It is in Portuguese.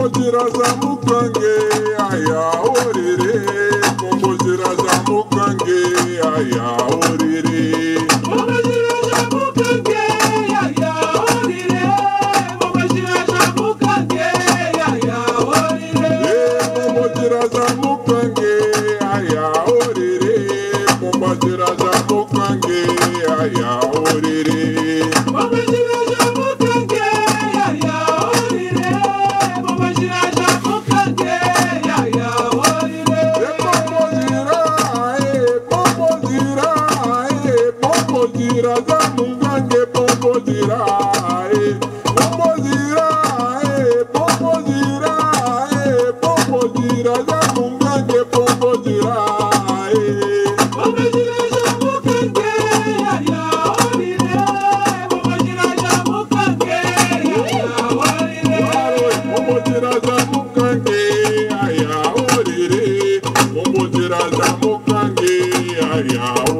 kokojiraza mukange aya orire. Kokojiraza mukange aya orire. Kokojiraza mukange aya orire. Kokojiraza mukange aya orire. Kokojiraza mukange aya orire. Orere. Pomodira, jamukange pomodira, eh. Pomodira, eh. Pomodira, eh. Pomodira, jamukange pomodira, eh. Pomodira, jamukange aya orere. Pomodira, jamukange aya orere.